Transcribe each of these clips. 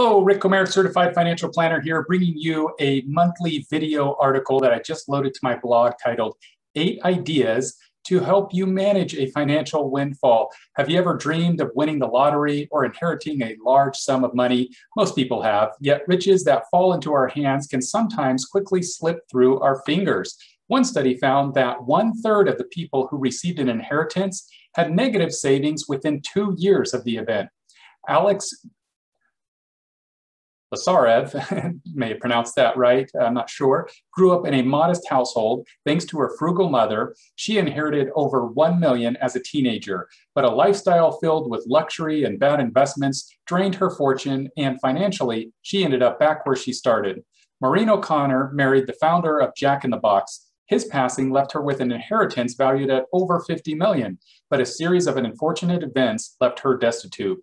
Hello, Ric Komarek, Certified Financial Planner here, bringing you a monthly video article that I just loaded to my blog titled Eight Ideas to Help You Manage a Financial Windfall. Have you ever dreamed of winning the lottery or inheriting a large sum of money? Most people have, yet riches that fall into our hands can sometimes quickly slip through our fingers. One study found that one third of the people who received an inheritance had negative savings within two years of the event. Alex Lasarev, may have pronounced that right, I'm not sure, grew up in a modest household. Thanks to her frugal mother, she inherited over 1 million as a teenager, but a lifestyle filled with luxury and bad investments drained her fortune, and financially, she ended up back where she started. Maureen O'Connor married the founder of Jack in the Box. His passing left her with an inheritance valued at over 50 million, but a series of unfortunate events left her destitute.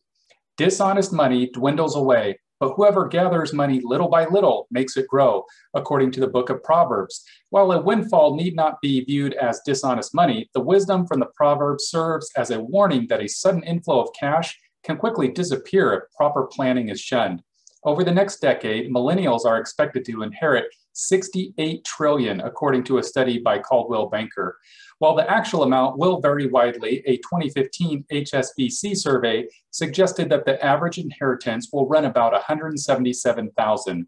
Dishonest money dwindles away, but whoever gathers money little by little makes it grow, according to the book of Proverbs. While a windfall need not be viewed as dishonest money, the wisdom from the Proverbs serves as a warning that a sudden inflow of cash can quickly disappear if proper planning is shunned. Over the next decade, millennials are expected to inherit 68 trillion, according to a study by Coldwell Banker. While the actual amount will vary widely, a 2015 HSBC survey suggested that the average inheritance will run about 177,000.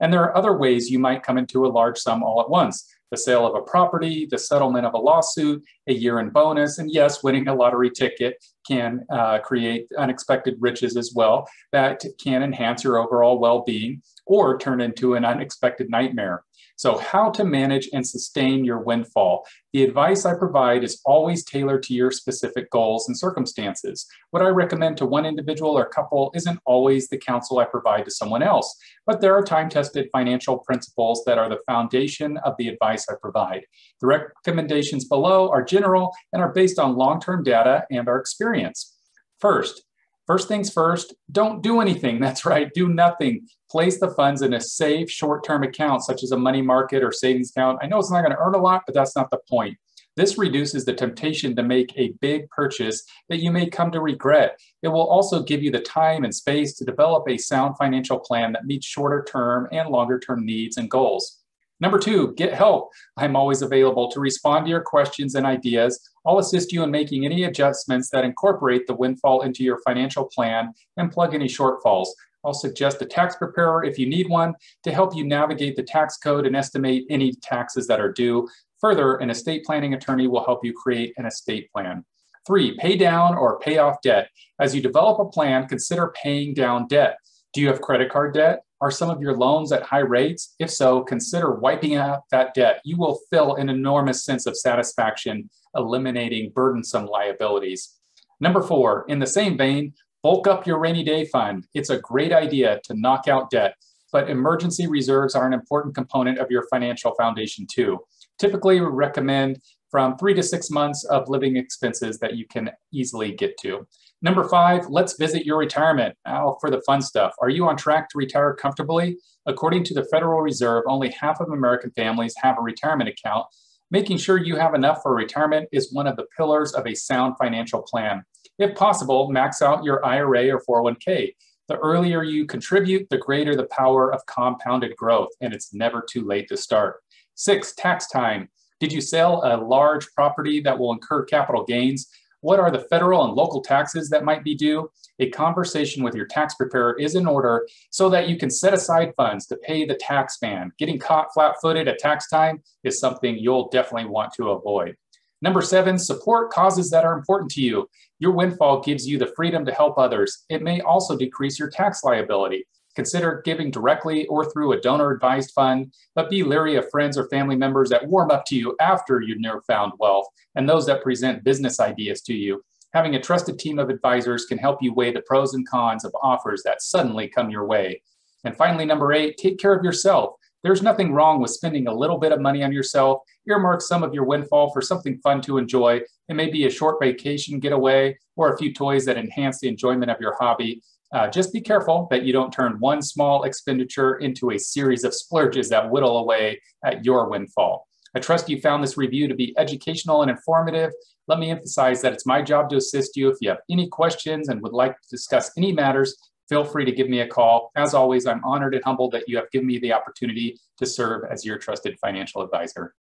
And there are other ways you might come into a large sum all at once. The sale of a property, the settlement of a lawsuit, a year in bonus, and yes, winning a lottery ticket can uh, create unexpected riches as well that can enhance your overall well being or turn into an unexpected nightmare. So, how to manage and sustain your windfall. The advice I provide is always tailored to your specific goals and circumstances. What I recommend to one individual or couple isn't always the counsel I provide to someone else, but there are time tested financial principles that are the foundation of the advice I provide. The recommendations below are general and are based on long term data and our experience. First, First things first, don't do anything. That's right, do nothing. Place the funds in a safe short term account, such as a money market or savings account. I know it's not going to earn a lot, but that's not the point. This reduces the temptation to make a big purchase that you may come to regret. It will also give you the time and space to develop a sound financial plan that meets shorter term and longer term needs and goals. Number two, get help. I'm always available to respond to your questions and ideas. I'll assist you in making any adjustments that incorporate the windfall into your financial plan and plug any shortfalls. I'll suggest a tax preparer if you need one to help you navigate the tax code and estimate any taxes that are due. Further, an estate planning attorney will help you create an estate plan. Three, pay down or pay off debt. As you develop a plan, consider paying down debt. Do you have credit card debt? Are some of your loans at high rates? If so, consider wiping out that debt. You will feel an enormous sense of satisfaction eliminating burdensome liabilities. Number four, in the same vein, bulk up your rainy day fund. It's a great idea to knock out debt, but emergency reserves are an important component of your financial foundation too. Typically, we recommend from three to six months of living expenses that you can easily get to. Number five, let's visit your retirement. Now for the fun stuff. Are you on track to retire comfortably? According to the Federal Reserve, only half of American families have a retirement account. Making sure you have enough for retirement is one of the pillars of a sound financial plan. If possible, max out your IRA or 401k. The earlier you contribute, the greater the power of compounded growth, and it's never too late to start. Six, tax time. Did you sell a large property that will incur capital gains? What are the federal and local taxes that might be due? A conversation with your tax preparer is in order so that you can set aside funds to pay the tax man. Getting caught flat footed at tax time is something you'll definitely want to avoid. Number seven, support causes that are important to you. Your windfall gives you the freedom to help others. It may also decrease your tax liability. Consider giving directly or through a donor advised fund, but be leery of friends or family members that warm up to you after you've near found wealth and those that present business ideas to you. Having a trusted team of advisors can help you weigh the pros and cons of offers that suddenly come your way. And finally, number eight, take care of yourself. There's nothing wrong with spending a little bit of money on yourself. Earmark some of your windfall for something fun to enjoy. It may be a short vacation getaway or a few toys that enhance the enjoyment of your hobby. Uh, just be careful that you don't turn one small expenditure into a series of splurges that whittle away at your windfall. I trust you found this review to be educational and informative. Let me emphasize that it's my job to assist you. If you have any questions and would like to discuss any matters, feel free to give me a call. As always, I'm honored and humbled that you have given me the opportunity to serve as your trusted financial advisor.